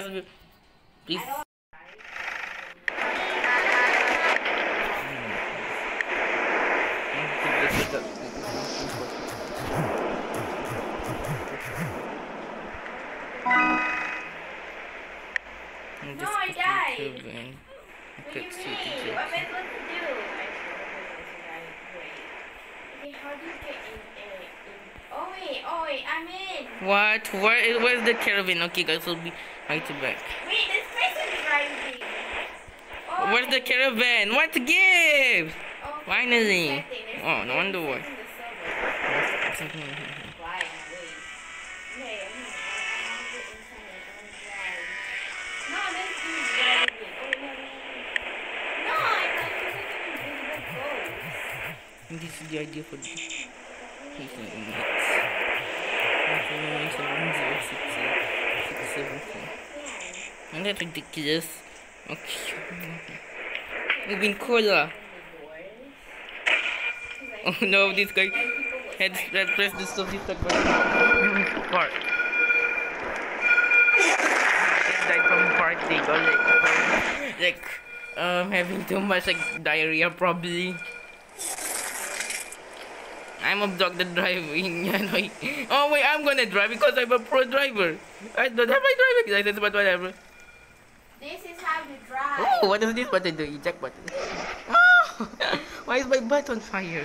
guys, please. Wait, I'm in. What? Where? Where's the caravan? Okay, guys, we'll be right back. Wait, this person's driving. Oh, Where's the caravan? What gift? oh, Finally. there's setting, there's Oh, no wonder why. setting the silver. Fly, wait. Okay, I'm gonna- I'm gonna get inside and I'm gonna drive. No, this this. This is the idea for the Isn't that ridiculous? Okay. Moving cola. Oh no, this guy had had pressed the stop this stuck button. Fart. Died from farting or like, like um having too much like diarrhea probably. I'm a dog the driving. Oh wait, I'm gonna drive because I'm a pro driver. I don't have my driving license, but whatever. This is how you drive. Oh, what is this button do? Eject button. Oh, why is my butt on fire?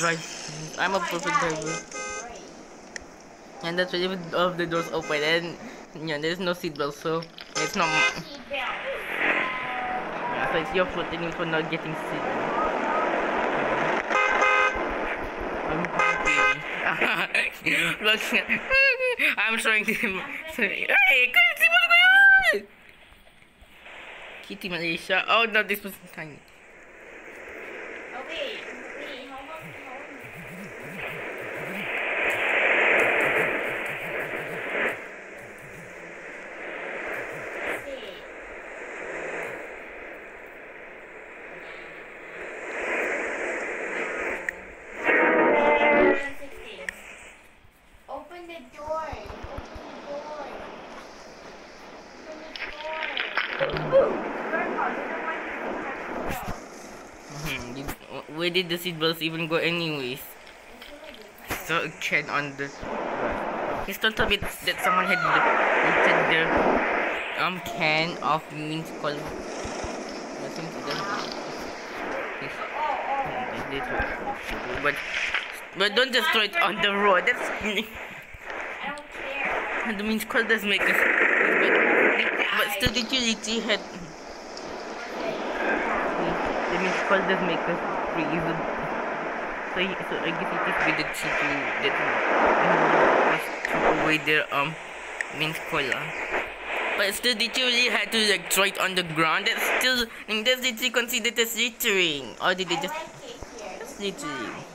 drive. I'm a perfect driver. And that's why even all of the doors open and yeah, there's no seatbelt, so it's not. Yeah, so it's your fault anyway for not getting seat. I'm happy. Look, I'm showing him. Hey, couldn't see what's going. Kitty Malaysia. Oh no, this was tiny. Oh wait, wait, how long? How long? See. Open the door. Open the door. Open the door. Hmm, you- Where did the seatbelts even go anyways? So can on the He's told me that someone had lifted the um can of means called. But but don't destroy it on the road. That's care. the mint called does make us but, but still you literally had called does make us freeze. So, so I guess it is with the city that was took away their um mint cola. But still, did you really had to like throw it on the ground? That's still, and that's literally considered as littering, or did they I just like it here. That's littering?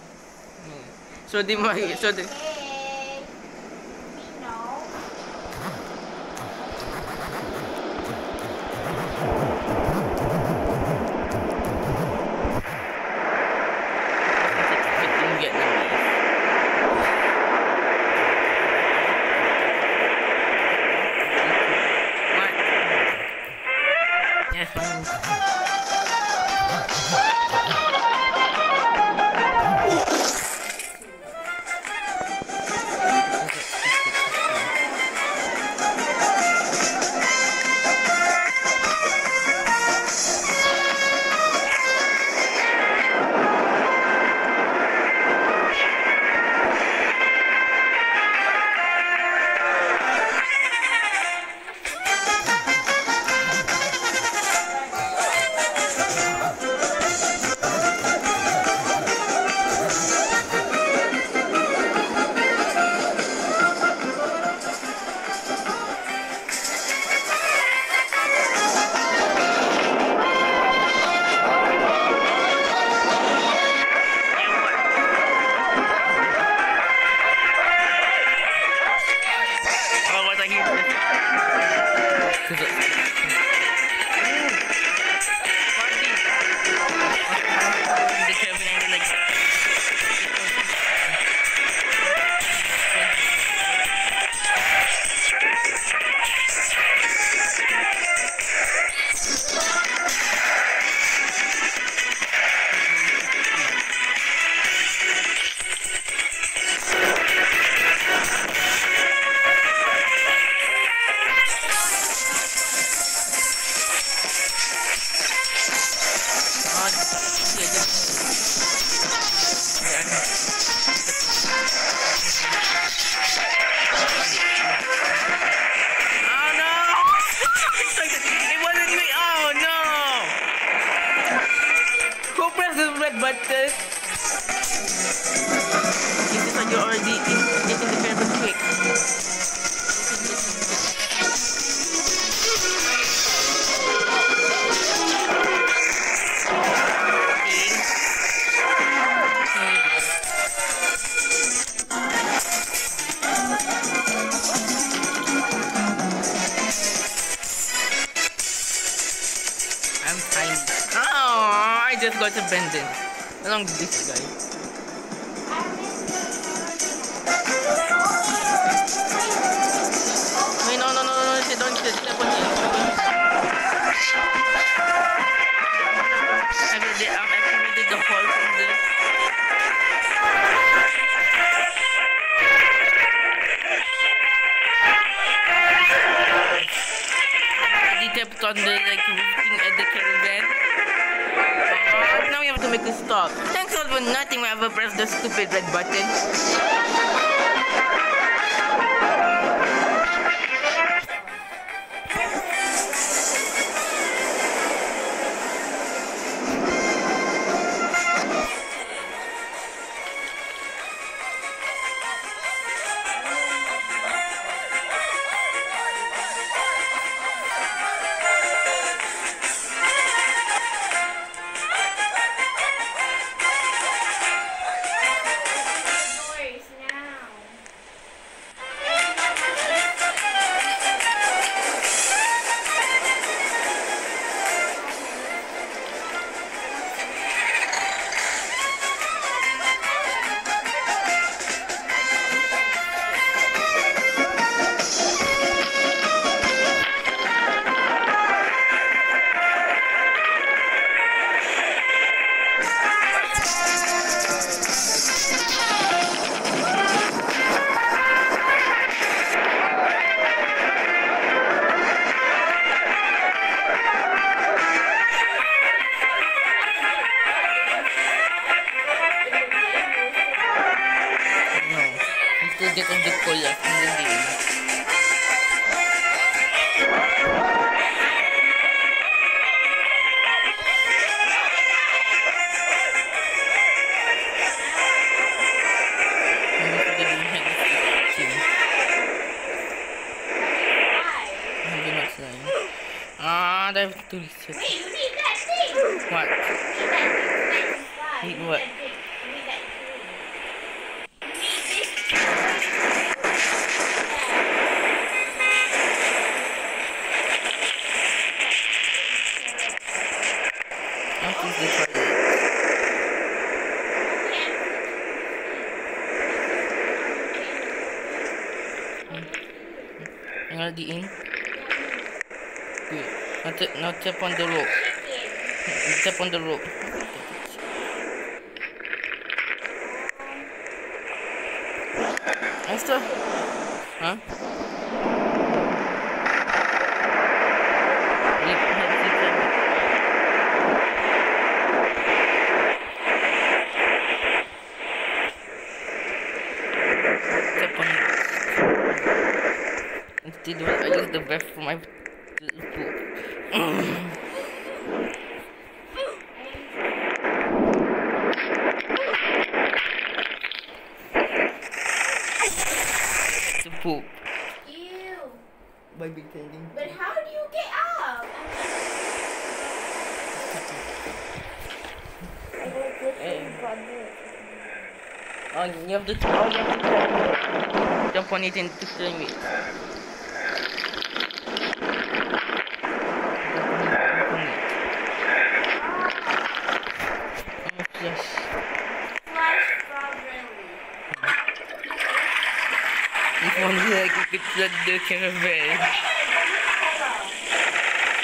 nice. So they might, so the red button. This is what you're already Oh, I just got abandoned. Along this guy. Red button. I have to reset. Wait, you need that thing. What? Good. Now, tap- on the rope. Tap on the rope. Huh? The tap. Tap on I use the breath for my poop. to poop. Ew. By pretending. But how do you get up? Oh, you have to, oh, you have to jump, jump on it and to climb it. Jump on it. Oh, yes. Flash strawberry. If only I the caravan.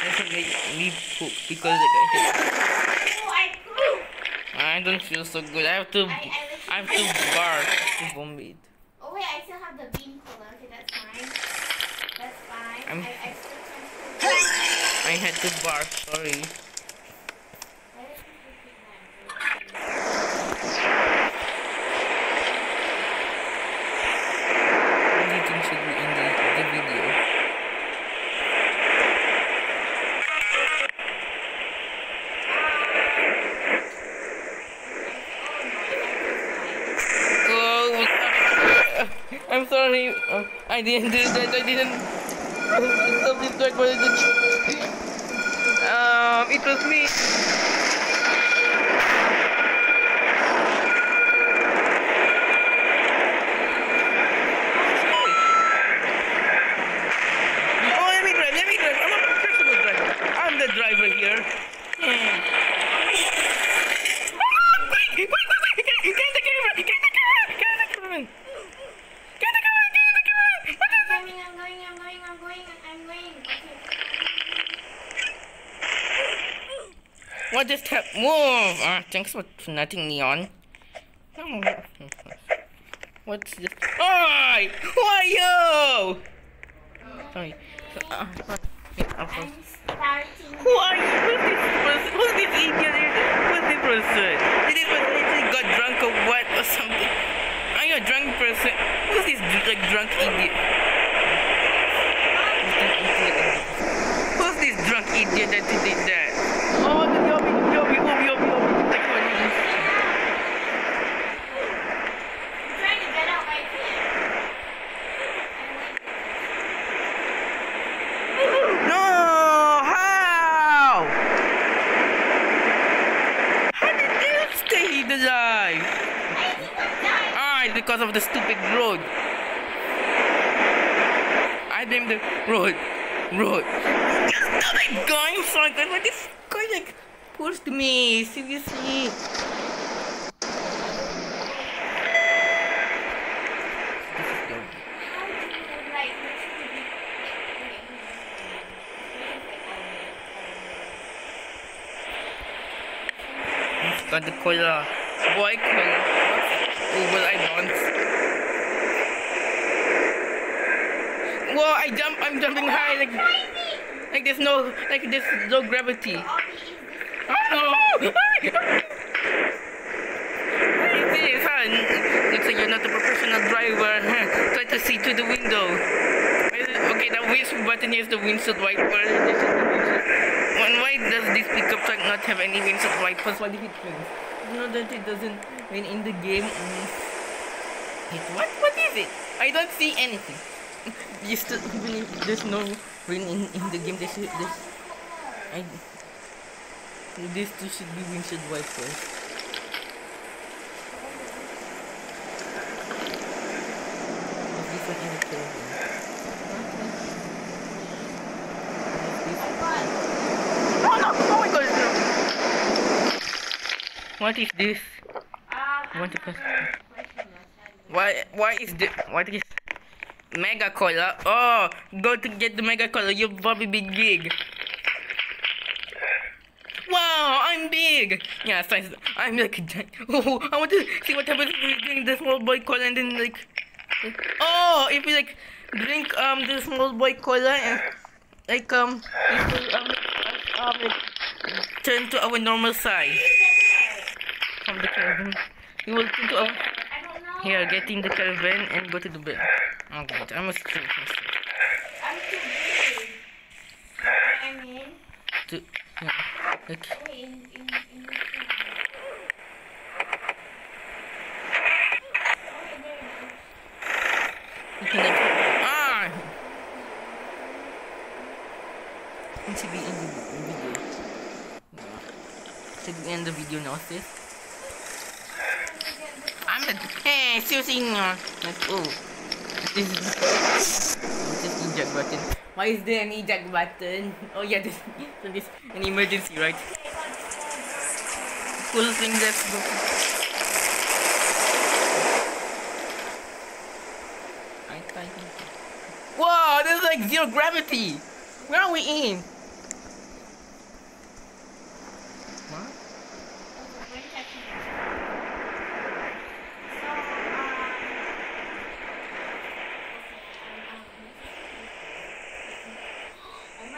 This will make me poop because I hit. I don't feel so good. I have to, I have to bark to vomit. Oh wait, I still have the bean cola. Okay, that's fine. That's fine. I'm- I, I I had to bark. Sorry. Why did you keep that? Everything should be in the, the video. I'm sorry. Uh, I didn't do that. I didn't. Stop but Um, it was me. Oh, let me drive. Let me drive. I'm a professional driver. I'm the driver here. Hmm. Wait, wait, wait, wait. Get get the camera. Get the camera. Get the camera. Get the camera. Get the camera. What is it? I'm going, I'm going, I'm going, I'm going, I'm going. Okay. What just happened? Whoa! Thanks for nothing, Neon. Oh, What's this? Oi! Who are you? Uh, uh. Who are you? Who's this person? Who's this idiot? Who's this person? Did this person literally got drunk or what or something? Are you a drunk person? Who's this like drunk idiot? Who's this drunk idiot that did that? Oh, the Yobi, Yobi, Yobi, Yobi, Yobi. Like, what is this? I'm trying to get out my feet. No! How? How did you stay alive? I think I'm dying. Ah, it's because of the stupid road. I blame the road. Road. Stop it going so good. What this guy like pushed me? Seriously. Is? Got the cola. Boy cola. Oh, will I? Jump, I'm jumping high like, like there's no, like there's no gravity. Oh no! What is this, huh? Looks like you're not a professional driver. Huh? Try to see through the window. Okay, the windshield button is the windshield wiper. The. Why why does this pickup truck not have any windshield wipers? What if it? You know that it doesn't rain in the game. What? What is it? I don't see anything. You still, there's no rain in, in the game, there's, there's I, this two should be windshield wipers. This! What is this? Want to press? Why? Why is the? What is? Mega cola. Oh, go to get the mega cola. You'll probably be big. Wow, I'm big. Yeah, so I'm like, a giant. oh, I want to see what happens if we drink the small boy cola and then like, oh, if we like drink um the small boy cola and like um, um, um like, turn to our normal size from the will turn to our. Here, get in the caravan and go to the bed. Oh god, I must drink first. I'm too big. I mean, To, yeah, okay. in, ah! Should be in the video. Should be in the video now, sis. Hey, seriously, no. Let's go. This is, is eject button. Why is there an eject button? Oh yeah, this, so this an emergency, right? Cool thing, let's go. I can't. Whoa, this is like zero gravity. Where are we in?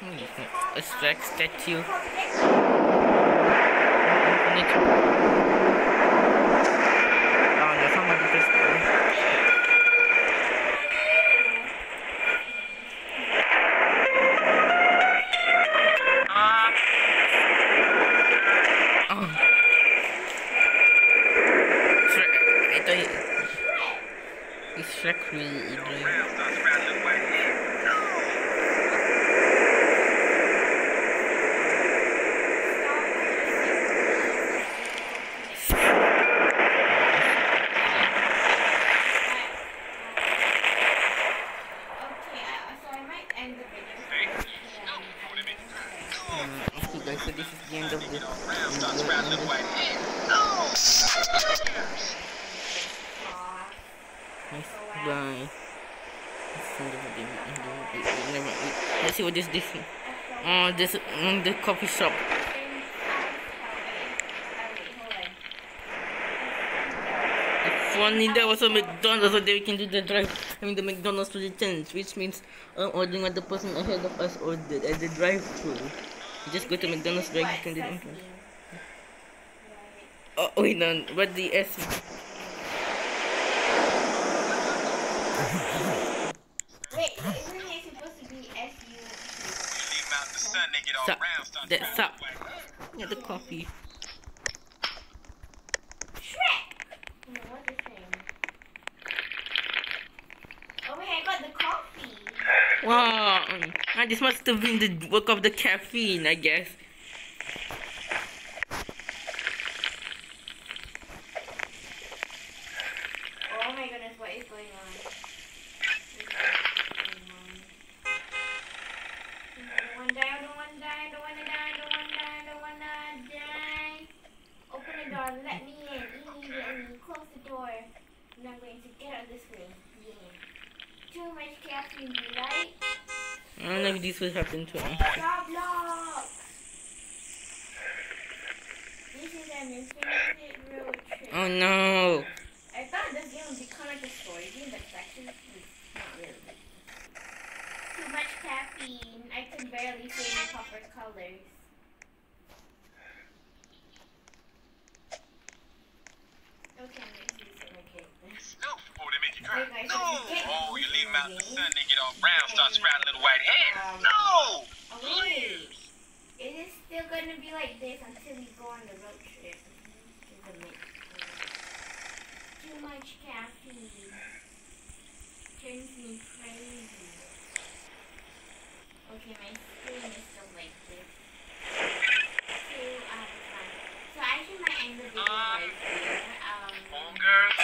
Hmm, A Shrek statue. Infinite. Oh no, somebody just Oh. Shrek, I thought it- is Shrek really Adrian? Okay, uh, so I might end the video. Um, okay guys, so this is the of the bye. Let's see what this this. Oh, this mm, the coffee shop. Funny there was a McDonald's so they can do the drive. I mean the McDonald's to the tents, which means um, ordering what the person ahead of us ordered at the drive-through. You just go to McDonald's drive you can do it. Oh wait no, but the S. Wait, isn't it supposed to be S-U? Sup, that sup. Yeah, the coffee. Shrek! No, what's this thing? Oh wait, I got the coffee. Wow, ah, this must have been the work of the caffeine, I guess. Oh my goodness? I let me. Close the door. And I'm going to get out this way. Yeah. Too much caffeine, right? I don't know if this will happen to him. Oh no. I thought this game would be kind of like a story game, but it's actually not really. Too much caffeine. I could barely see the proper colors. Okay, no! Oh, you leave them out in the sun, they get all brown, start sprouting little white hairs. Um, no! Oh, Please! It is still going to be like this until we go on the road trip. Too much caffeine turns me crazy. Okay, my screen is still like this. Two out of five. So I think my the video right here. Um, homegirls,